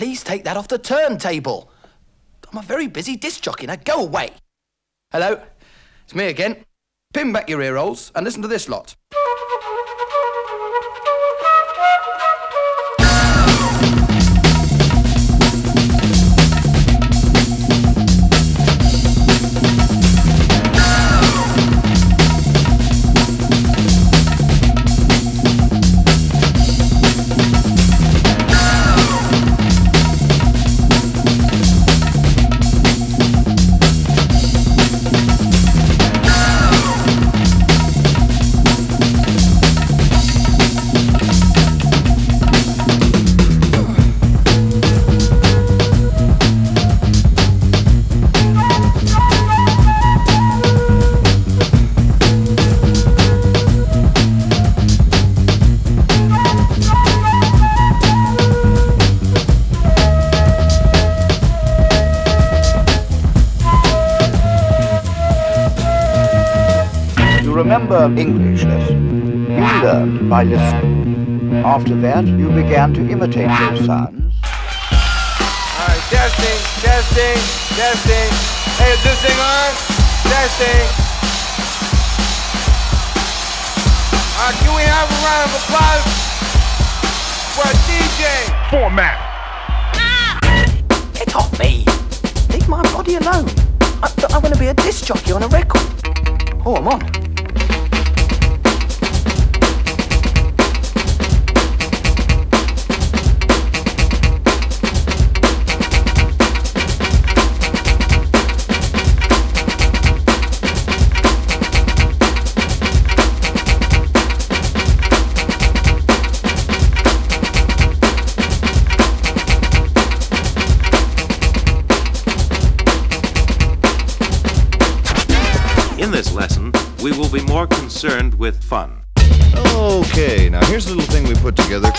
please take that off the turntable. I'm a very busy disc jockey. Now go away. Hello, it's me again. Pin back your ear rolls and listen to this lot. You remember English lesson. You learned by listening. After that, you began to imitate those sounds. All right, testing, testing, testing. Hey, is this thing on? Testing. All right, can we have a round of applause for a DJ? Format. Get off me. Leave my body alone. I, I'm going to be a disc jockey on a record. Oh, I'm on. In this lesson, we will be more concerned with fun. Okay, now here's a little thing we put together.